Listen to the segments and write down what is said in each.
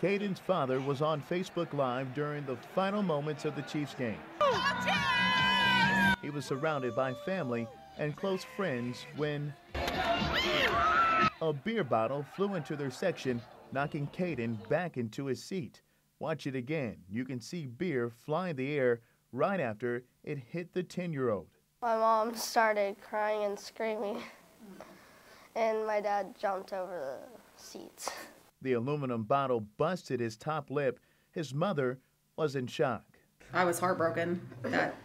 Caden's father was on Facebook Live during the final moments of the Chiefs game. He was surrounded by family and close friends when a beer bottle flew into their section, knocking Caden back into his seat. Watch it again. You can see beer fly in the air right after it hit the 10 year old. My mom started crying and screaming, and my dad jumped over the seats. The aluminum bottle busted his top lip. His mother was in shock. I was heartbroken that,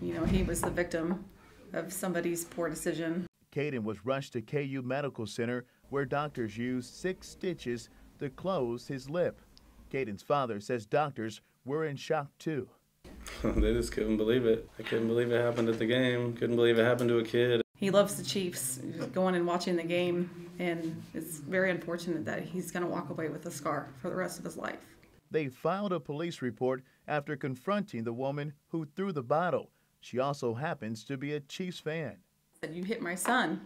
you know, he was the victim of somebody's poor decision. Caden was rushed to KU Medical Center where doctors used six stitches to close his lip. Caden's father says doctors were in shock too. they just couldn't believe it. I couldn't believe it happened at the game. Couldn't believe it happened to a kid. He loves the Chiefs, going and watching the game, and it's very unfortunate that he's going to walk away with a scar for the rest of his life. They filed a police report after confronting the woman who threw the bottle. She also happens to be a Chiefs fan. Said, You hit my son.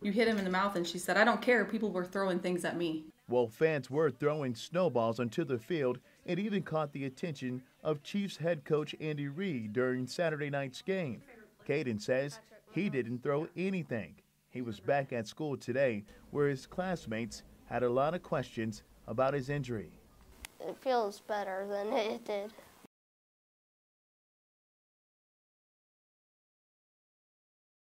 You hit him in the mouth, and she said, I don't care. People were throwing things at me. While fans were throwing snowballs onto the field, it even caught the attention of Chiefs head coach Andy Reid during Saturday night's game. Caden says he didn't throw anything. He was back at school today where his classmates had a lot of questions about his injury. It feels better than it did.